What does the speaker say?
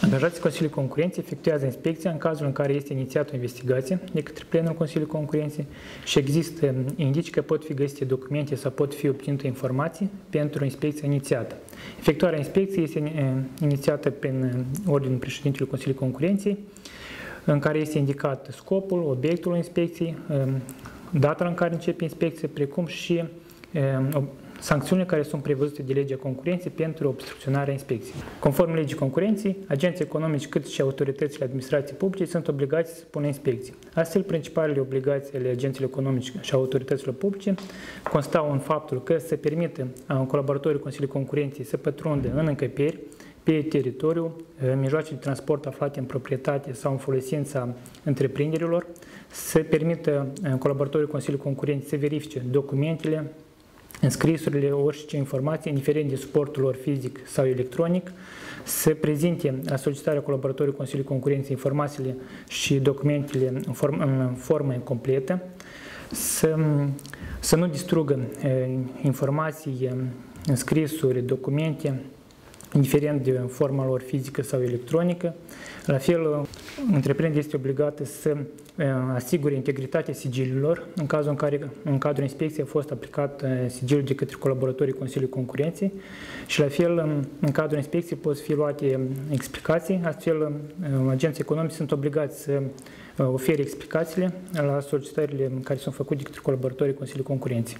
Angajații Consiliului Concurenței efectuează inspecția în cazul în care este inițiată o investigație de către plenul Consiliului Concurenței și există indicii că pot fi găsite documente sau pot fi obținute informații pentru inspecția inițiată. Efectuarea inspecției este eh, inițiată prin eh, ordinul președintelui Consiliului Concurenței, în care este indicat scopul, obiectul inspecției, eh, data în care începe inspecția, precum și sancțiunile care sunt prevăzute de legea concurenței pentru obstrucționarea inspecției. Conform legii concurenței, agenții economici cât și autoritățile administrației publice sunt obligați să pună inspecții. Astfel, principalele obligații ale agenților economici și autorităților publice constau în faptul că se permite un colaboratorul Consiliului Concurenței să pătrundă în încăperi, pe teritoriu, mijloace de transport aflate în proprietate sau în folosința întreprinderilor, să permită colaboratorii Consiliului Concurenței să verifice documentele, înscrisurile, orice informații, indiferent de suportul lor fizic sau electronic, să prezinte la solicitarea colaboratorului Consiliului Concurenței informațiile și documentele în, form, în formă completă, să, să nu distrugă informații, înscrisuri, documente, indiferent de forma lor fizică sau electronică. La fel, întreprinderea este obligată să asigure integritatea sigililor în cazul în care în cadrul inspecției a fost aplicat sigilul de către colaboratorii Consiliului Concurenței și la fel în cadrul inspecției pot fi luate explicații, astfel agenții economici sunt obligați să ofere explicațiile la solicitările care sunt făcute de către colaboratorii Consiliului Concurenței.